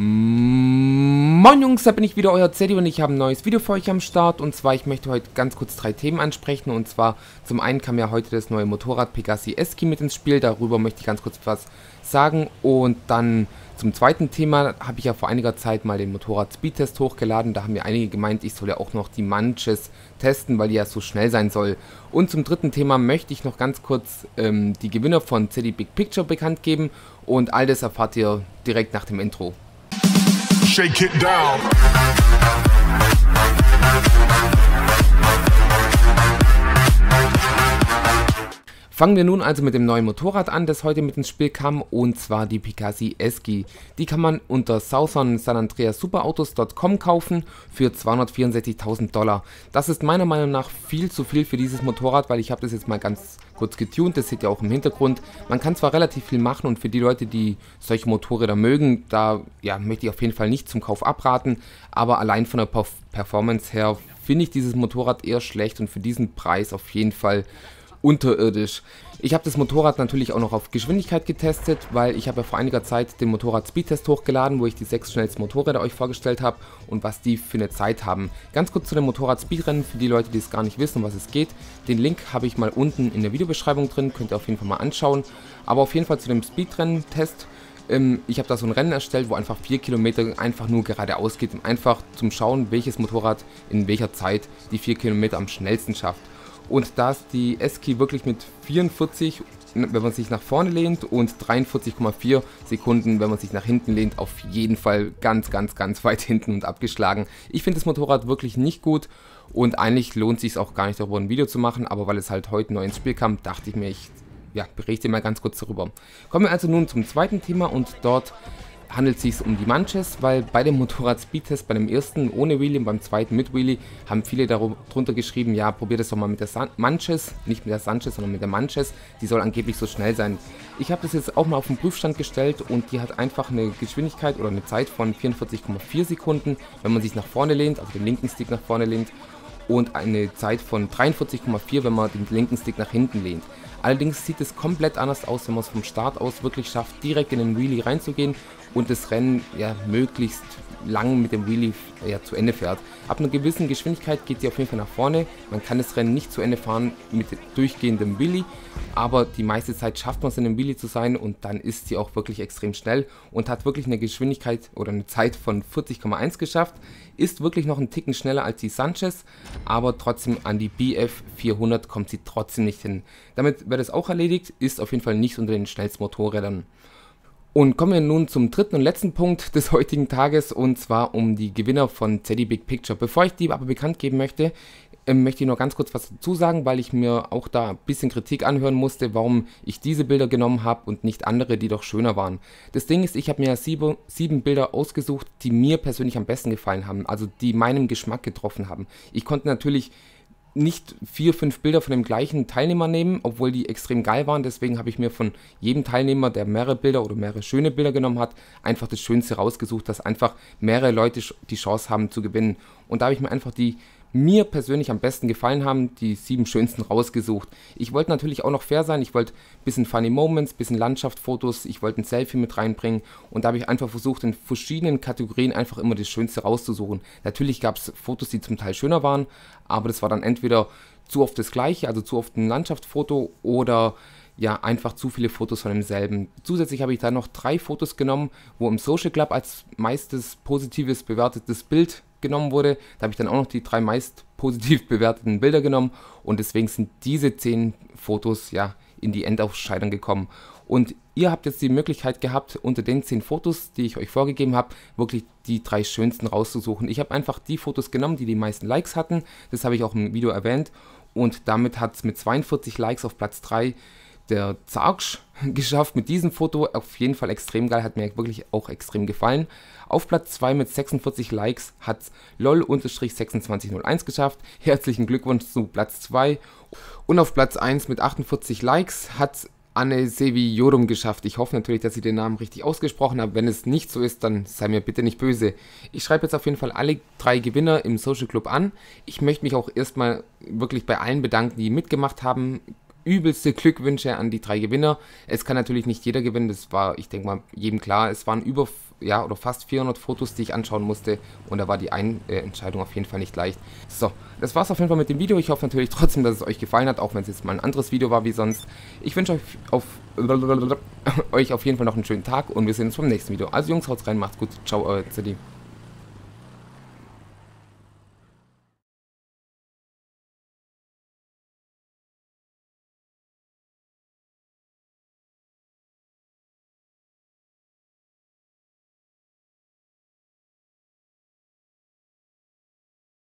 Moin Jungs, da bin ich wieder, euer Zeddy und ich habe ein neues Video für euch am Start. Und zwar, ich möchte heute ganz kurz drei Themen ansprechen. Und zwar, zum einen kam ja heute das neue Motorrad Pegasi Eski mit ins Spiel, darüber möchte ich ganz kurz was sagen. Und dann zum zweiten Thema habe ich ja vor einiger Zeit mal den Motorrad Speedtest hochgeladen, da haben mir einige gemeint, ich soll ja auch noch die Manches testen, weil die ja so schnell sein soll. Und zum dritten Thema möchte ich noch ganz kurz ähm, die Gewinner von Zeddy Big Picture bekannt geben. Und all das erfahrt ihr direkt nach dem Intro shake it down. Fangen wir nun also mit dem neuen Motorrad an, das heute mit ins Spiel kam, und zwar die Picassi Eski. Die kann man unter Southern San Andreas Superautos.com kaufen für 264.000 Dollar. Das ist meiner Meinung nach viel zu viel für dieses Motorrad, weil ich habe das jetzt mal ganz kurz getuned, das seht ihr auch im Hintergrund. Man kann zwar relativ viel machen und für die Leute, die solche Motorräder mögen, da ja, möchte ich auf jeden Fall nicht zum Kauf abraten, aber allein von der Performance her finde ich dieses Motorrad eher schlecht und für diesen Preis auf jeden Fall unterirdisch. Ich habe das Motorrad natürlich auch noch auf Geschwindigkeit getestet, weil ich habe ja vor einiger Zeit den Motorrad Speedtest hochgeladen, wo ich die sechs schnellsten Motorräder euch vorgestellt habe und was die für eine Zeit haben. Ganz kurz zu dem Motorrad Speedrennen für die Leute, die es gar nicht wissen, um was es geht. Den Link habe ich mal unten in der Videobeschreibung drin, könnt ihr auf jeden Fall mal anschauen. Aber auf jeden Fall zu dem Speedrennen-Test. Ähm, ich habe da so ein Rennen erstellt, wo einfach 4 Kilometer einfach nur geradeaus geht, um einfach zum Schauen, welches Motorrad in welcher Zeit die 4 Kilometer am schnellsten schafft. Und da ist die S-Key wirklich mit 44, wenn man sich nach vorne lehnt und 43,4 Sekunden, wenn man sich nach hinten lehnt, auf jeden Fall ganz, ganz, ganz weit hinten und abgeschlagen. Ich finde das Motorrad wirklich nicht gut und eigentlich lohnt es sich auch gar nicht darüber ein Video zu machen, aber weil es halt heute neu ins Spiel kam, dachte ich mir, ich ja, berichte mal ganz kurz darüber. Kommen wir also nun zum zweiten Thema und dort handelt es sich um die Manches, weil bei dem Motorrad Speedtest, bei dem ersten ohne Wheelie und beim zweiten mit Wheelie, haben viele darunter geschrieben, ja, probiert es doch mal mit der San Manches, nicht mit der Sanchez, sondern mit der Manches, die soll angeblich so schnell sein. Ich habe das jetzt auch mal auf den Prüfstand gestellt und die hat einfach eine Geschwindigkeit oder eine Zeit von 44,4 Sekunden, wenn man sich nach vorne lehnt, also den linken Stick nach vorne lehnt, und eine Zeit von 43,4, wenn man den linken Stick nach hinten lehnt. Allerdings sieht es komplett anders aus, wenn man es vom Start aus wirklich schafft, direkt in den Wheelie reinzugehen und das Rennen ja möglichst lang mit dem Wheelie ja, zu Ende fährt. Ab einer gewissen Geschwindigkeit geht sie auf jeden Fall nach vorne. Man kann das Rennen nicht zu Ende fahren mit durchgehendem Wheelie, aber die meiste Zeit schafft man es in dem Wheelie zu sein und dann ist sie auch wirklich extrem schnell und hat wirklich eine Geschwindigkeit oder eine Zeit von 40,1 geschafft. Ist wirklich noch einen Ticken schneller als die Sanchez, aber trotzdem an die BF 400 kommt sie trotzdem nicht hin. Damit wird es auch erledigt, ist auf jeden Fall nicht unter den schnellsten Motorrädern. Und kommen wir nun zum dritten und letzten Punkt des heutigen Tages und zwar um die Gewinner von Teddy Big Picture. Bevor ich die aber bekannt geben möchte, ähm, möchte ich noch ganz kurz was dazu sagen, weil ich mir auch da ein bisschen Kritik anhören musste, warum ich diese Bilder genommen habe und nicht andere, die doch schöner waren. Das Ding ist, ich habe mir sieben, sieben Bilder ausgesucht, die mir persönlich am besten gefallen haben, also die meinem Geschmack getroffen haben. Ich konnte natürlich nicht vier, fünf Bilder von dem gleichen Teilnehmer nehmen, obwohl die extrem geil waren. Deswegen habe ich mir von jedem Teilnehmer, der mehrere Bilder oder mehrere schöne Bilder genommen hat, einfach das Schönste rausgesucht, dass einfach mehrere Leute die Chance haben zu gewinnen. Und da habe ich mir einfach die mir persönlich am besten gefallen haben, die sieben schönsten rausgesucht. Ich wollte natürlich auch noch fair sein, ich wollte ein bisschen Funny Moments, ein bisschen Landschaftsfotos, ich wollte ein Selfie mit reinbringen und da habe ich einfach versucht, in verschiedenen Kategorien einfach immer das Schönste rauszusuchen. Natürlich gab es Fotos, die zum Teil schöner waren, aber das war dann entweder zu oft das gleiche, also zu oft ein Landschaftsfoto oder ja, einfach zu viele Fotos von demselben. Zusätzlich habe ich da noch drei Fotos genommen, wo im Social Club als meistes positives bewertetes Bild genommen wurde. Da habe ich dann auch noch die drei meist positiv bewerteten Bilder genommen und deswegen sind diese zehn Fotos ja in die Endausscheidung gekommen. Und ihr habt jetzt die Möglichkeit gehabt, unter den zehn Fotos, die ich euch vorgegeben habe, wirklich die drei schönsten rauszusuchen. Ich habe einfach die Fotos genommen, die die meisten Likes hatten. Das habe ich auch im Video erwähnt. Und damit hat es mit 42 Likes auf Platz 3 der Zarksch geschafft mit diesem Foto. Auf jeden Fall extrem geil, hat mir wirklich auch extrem gefallen. Auf Platz 2 mit 46 Likes hat lol-2601 geschafft. Herzlichen Glückwunsch zu Platz 2. Und auf Platz 1 mit 48 Likes hat Anne Sevi Jodum geschafft. Ich hoffe natürlich, dass ich den Namen richtig ausgesprochen habe. Wenn es nicht so ist, dann sei mir bitte nicht böse. Ich schreibe jetzt auf jeden Fall alle drei Gewinner im Social Club an. Ich möchte mich auch erstmal wirklich bei allen bedanken, die mitgemacht haben übelste Glückwünsche an die drei Gewinner. Es kann natürlich nicht jeder gewinnen, das war, ich denke mal, jedem klar. Es waren über, ja, oder fast 400 Fotos, die ich anschauen musste und da war die Ein äh, Entscheidung auf jeden Fall nicht leicht. So, das war's auf jeden Fall mit dem Video. Ich hoffe natürlich trotzdem, dass es euch gefallen hat, auch wenn es jetzt mal ein anderes Video war wie sonst. Ich wünsche euch auf, euch auf jeden Fall noch einen schönen Tag und wir sehen uns beim nächsten Video. Also Jungs, haut rein, macht's gut, ciao, euer CD.